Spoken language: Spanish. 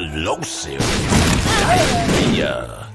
explosive diarrhea.